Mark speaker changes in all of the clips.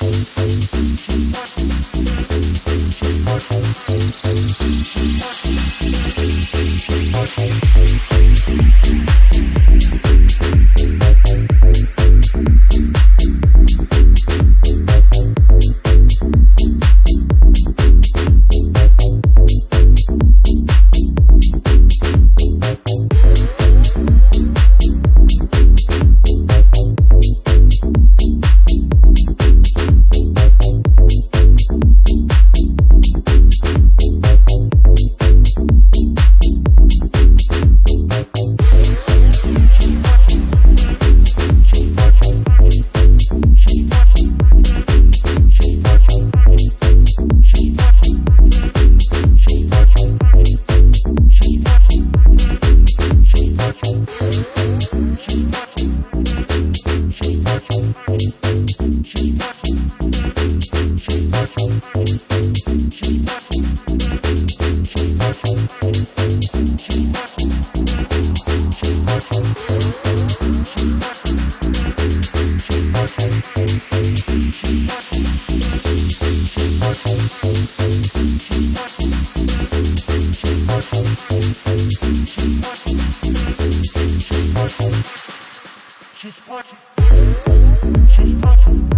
Speaker 1: Thank you. She's plucky. She's plucky.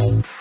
Speaker 2: you.